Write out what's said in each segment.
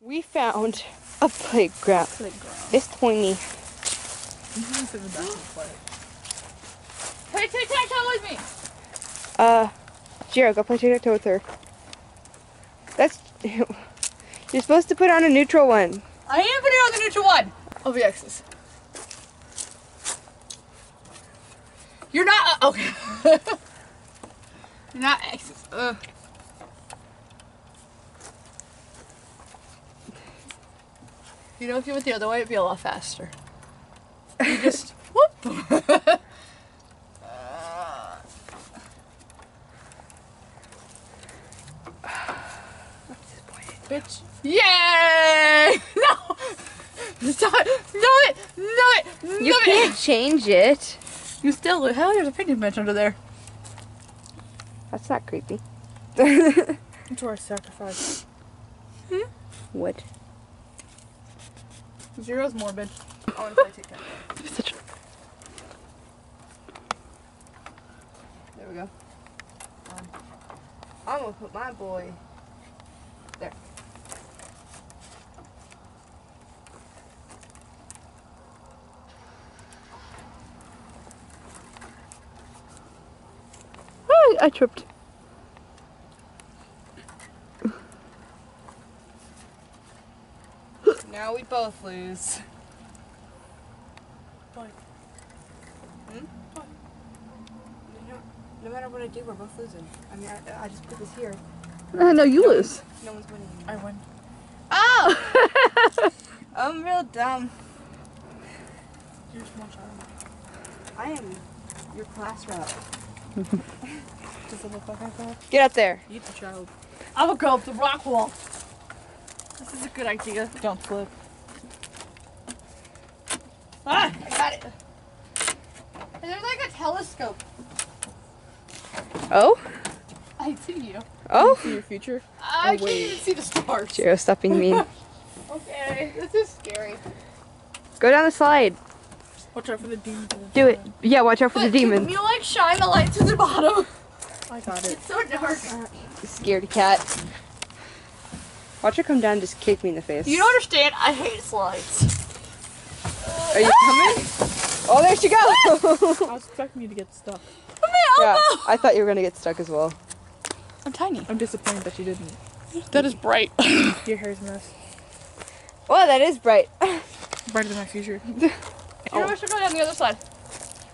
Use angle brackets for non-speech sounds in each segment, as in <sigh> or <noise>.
We found a playground. Playground. It's tiny. Play tic tac toe with me. Uh, Jiro, go play tic-tac-toe with her. That's... <laughs> You're supposed to put on a neutral one. I am putting on the neutral one. Of the X's. You're not. Uh, okay. <laughs> You're not X's. Ugh. You know, if you went the other way, it'd be a lot faster. You just <laughs> whoop. <laughs> Bitch. Yay! <laughs> No! Stop it! No it! No it! No You it! can't change it. You still. Hell, there's a picnic bench under there. That's not creepy. It's I sacrifice. what? Jiro's morbid. I want to play tic tac. There we go. Um, I'm gonna put my boy there. Oh, I tripped. Now we both lose. What? Hmm? No, no matter what I do, we're both losing. I mean, I, I just put this here. Uh, no, you lose. No one's winning. I win. Oh! <laughs> I'm real dumb. You're a small child. I am your class rep. <laughs> Does it look like I fell? Get up there. Eat the child. I'm gonna go up the rock wall. This is a good idea. Don't flip. Ah! I got it. And there's like a telescope. Oh? I see you. Oh? See your future. I Oh, can't even see the stars. Jiro, stop being mean. <laughs> Okay, this is scary. Go down the slide. Watch out for the demons. Do it. Yeah, watch out for the But can demons. You like shine the light to the bottom. I got it. It's so dark. Scaredy cat. Watch her come down and just kick me in the face. You don't understand. I hate slides. Are you coming? Oh, there she goes! I was expecting you to get stuck. yeah, I thought you were gonna get stuck as well. I'm tiny. I'm disappointed that you didn't. That is bright. <coughs> Your hair's a mess. Well, that is bright. <coughs> Brighter than my future. You know, we should go down the other side.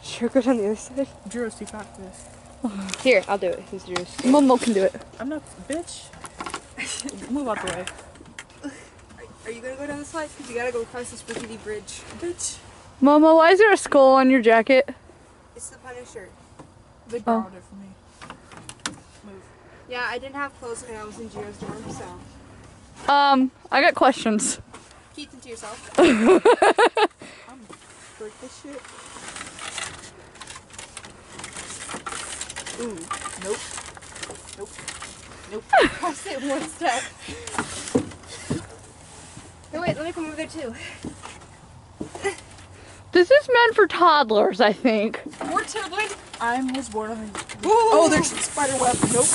Sure, go down the other side. Jiro's too fat for this. Here, I'll do it. Who's yours? Momo can do it. I'm not, bitch. <laughs> Move out the way. Are you gonna go down the slide? Because you gotta go across this rickety bridge. Bitch. Momo, why is there a skull on your jacket? It's the Punisher. They borrowed it from me. Move. Yeah, I didn't have clothes when I was in Jiro's dorm, so Um, I got questions. keep them to yourself. <laughs> Break this shit. Ooh, nope. Nope. Nope. I said one step. No, wait, let me come over there too. This is meant for toddlers, I think. More children. I was born on the. Oh, there's a spider web. Nope.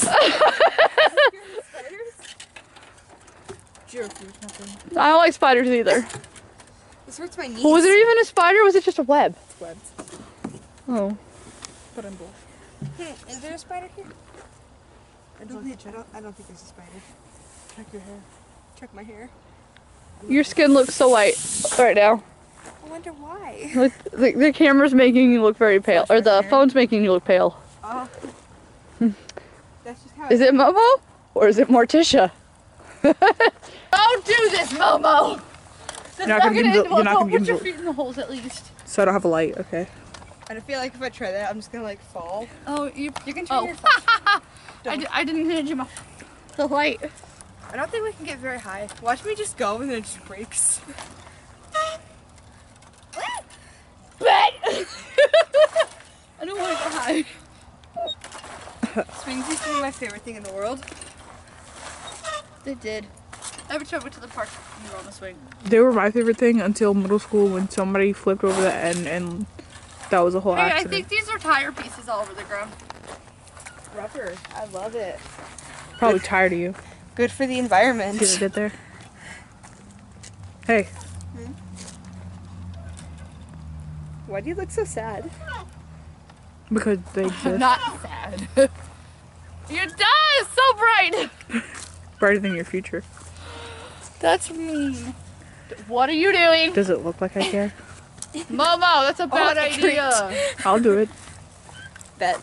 Jiro, <laughs> nothing. I don't like spiders either. This hurts my knees. was it even a spider or was it just a web? It's webs. Oh. But I'm both. Hmm, is there a spider here? I don't think I don't, I don't think there's a spider. Check your hair. Check my hair. Your skin looks so white right now. I wonder why. Look, the, the camera's making you look very pale. Or the phone's making you look pale. Oh. <laughs> That's just how Is it Momo? Or is it Morticia? <laughs> Don't do this, Momo! That's You're not gonna give him the- you're not gonna give Put your the- feet in the holes at least. So I don't have a light, okay? And I feel like if I try that, I'm just gonna like fall. Oh, you. You can try Oh. your phone. I, d- I didn't hit you. The light. I don't think we can get very high. Watch me just go and then it just breaks. <laughs> I don't want to go high. Swings used to be my favorite thing in the world. They did. Every time I went to the park, you were on the swing. They were my favorite thing until middle school when somebody flipped over the end and that was a whole Hey, I think these are tire pieces all over the ground. Rubber. I love it. Probably tired of you. Good for the See environment. what I did there? Hey, hmm? Why do you look so sad? because they <laughs> exist. Not sad. <laughs> Your dad is so bright. <laughs> Brighter than your future. That's mean. What are you doing? Does it look like I care? Momo, that's a oh, bad a treat. idea. I'll do it. Bet.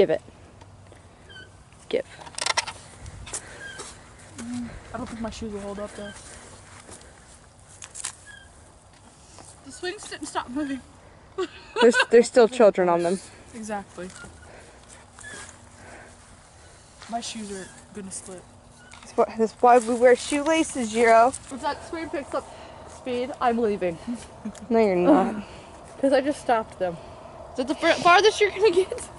Give it. Give. I don't think my shoes will hold up though. The swings didn't stop moving. There's there's still children on them. Exactly. My shoes are gonna slip. That's why, we wear shoelaces, Jiro. If that swing picks up speed, I'm leaving. No, you're not. <laughs> Because I just stopped them. Is that the farthest you're gonna get?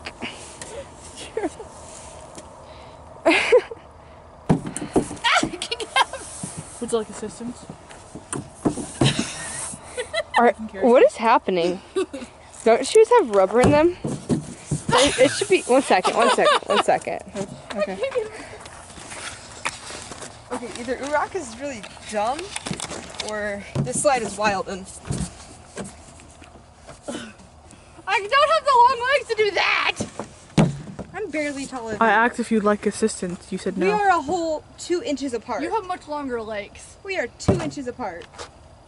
<laughs> Would you like assistance? <laughs> Are, what is happening? Don't shoes have rubber in them? It, it should be. One second. One second. One second. Okay. Okay, either Urak is really dumb, or this slide is wild and. I don't have the long legs to do that! I'm barely taller than I asked if you'd like assistance. You said no. We are a whole two inches apart. You have much longer legs. we are two inches apart.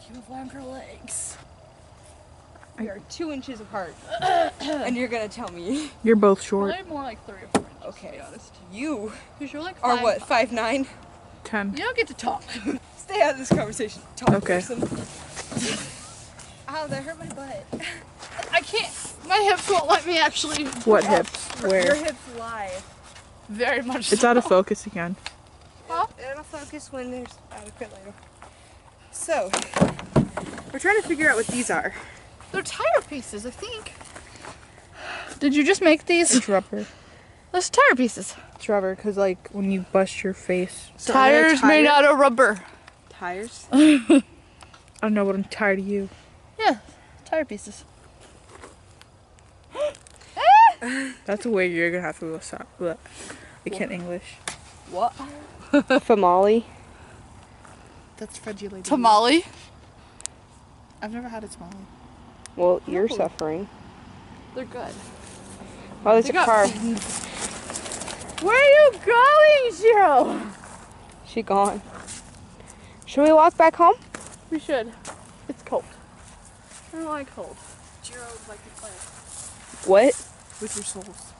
You have longer legs. We are two inches apart. <coughs> and you're gonna tell me. You're both short. Probably more like three or four inches, Okay. to be honest. You Because you're like are five- what, five nine? Ten. You don't get to talk. <laughs> Stay out of this conversation. Talk Okay. person. Ow, that hurt my butt. I can't. My hips won't let me actually. What hips? Your Where? hips lie. Very much. It's so. out of focus again. Huh? It'll focus when there's adequate light. So, we're trying to figure out what these are. They're tire pieces, I think. Did you just make these? It's rubber. Those tire pieces. It's rubber because like when you bust your face. So are there Tires made out of rubber. Tires? <laughs> I don't know, but I'm tired of you. Yeah, tire pieces. <laughs> That's a way you're gonna have to go stop. But I can't English. What? <laughs> Famali. That's Frenchie lady. Tamale. I've never had a tamale. Well, you're suffering. They're good. Oh, there's They a got car. Where are you going, Jiro? She gone. Should we walk back home? We should. It's cold. I don't like cold. Jiro would like to play What? With your souls.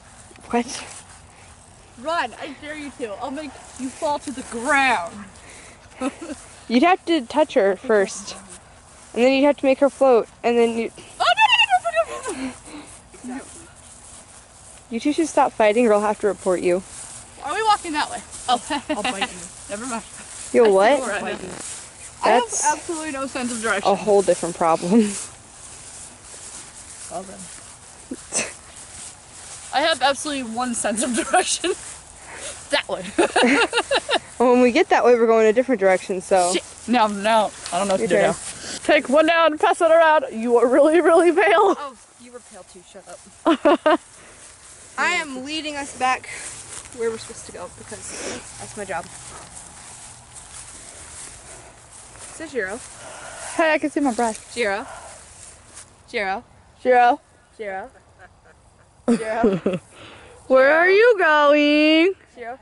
What? Run! I dare you to. I'll make you fall to the ground. <laughs> You'd have to touch her first. And then you'd have to make her float. And then you, Oh no no no no no! you two should stop fighting or I'll have to report you. Are we walking that way? Oh, I'll bite you. <laughs> never mind. Yo, what? That's- I have absolutely no sense of direction. A whole different problem. Well then. <laughs> I have absolutely one sense of <laughs> direction. that <laughs> way. And when we get that way, we're going a different direction, so. Shit. No, no. I don't know what Your to do turn. now. Take one down, pass it around. You are really, really pale. Oh, you were pale too, shut up. <laughs> I am leading us back where we're supposed to go because that's my job. So, Jiro. Hey, I can see my breath. Jiro. Jiro. Shiro, Jiro. Jiro. where are you going? Jiro.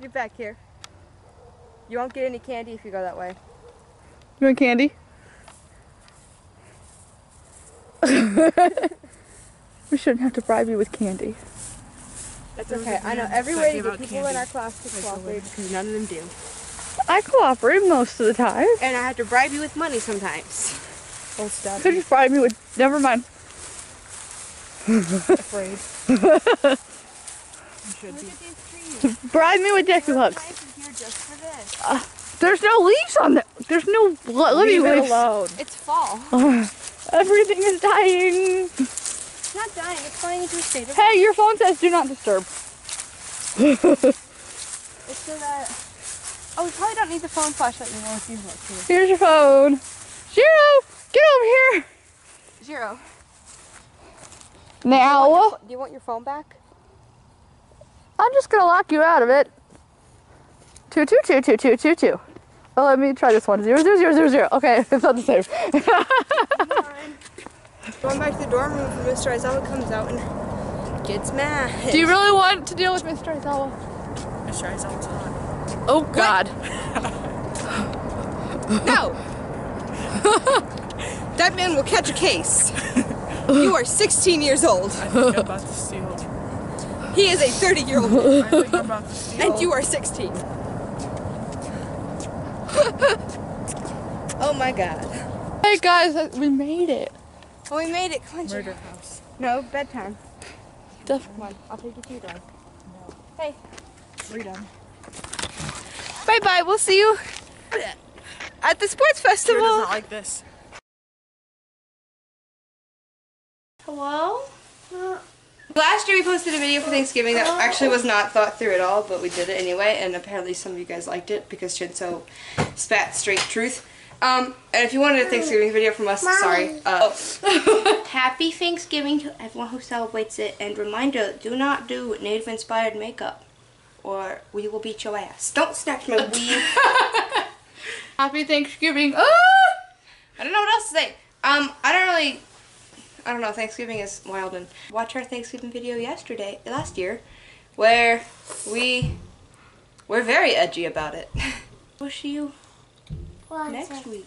Get back here. You won't get any candy if you go that way. You want candy? <laughs> we shouldn't have to bribe you with candy. That's okay. I know every way to get people in our class to cooperate because none of them do. I cooperate most of the time. And I have to bribe you with money sometimes. Oh, stop. Could you bribe me with? Never mind. Afraid. <laughs> you should be. Bribe me with Deku hugs. here just for this. There's no leaves on the. There's no li- living Leave it leaves. alone. It's fall. <laughs> Everything is dying. It's not dying. It's going into a state of. Hey, your phone says do not disturb. <laughs> It's so that. Oh, we probably don't need the phone flashlight anymore if you look here. Here's your phone. Jiro, get over here. Jiro. Now, Do you want your phone back? I'm just gonna lock you out of it. Two, two, two, two, two, two, two. Oh, let me try this one. Zero, zero, zero, zero, zero. Okay, <laughs> it's not the same. Going back to the dorm room, and Mr. Aizawa comes out and gets mad. Do you really want to deal with Mr. Aizawa? Mr. Aizawa's hot. Oh God. <laughs> <laughs> No! that man will catch a case. You are 16 years old. I think I'm about to steal. He is a 30 year old man, I think I'm about to steal. and you are 16. <laughs> oh my god. Hey guys, uh, we made it. Oh, we made it. Come on, Murder house. No, bedtime. Def- Come on, I'll take you to your dorm. Hey. Freedom. Bye bye. We'll see you at the sports Sure festival. does not like this. Hello? Last year we posted a video for Thanksgiving that actually was not thought through at all, but we did it anyway, and apparently some of you guys liked it because Shinso spat straight truth. Um, and if you wanted a Thanksgiving video from us, sorry. Uh, <laughs> Happy Thanksgiving to everyone who celebrates it, and reminder, do not do native inspired makeup, or we will beat your ass. Don't snatch my <laughs> weave. Happy Thanksgiving. Ah! I don't know what else to say. Um, I don't really. I don't know. Thanksgiving is wild, and watch our Thanksgiving video yesterday, last year, where we were very edgy about it. <laughs> We'll see you next week.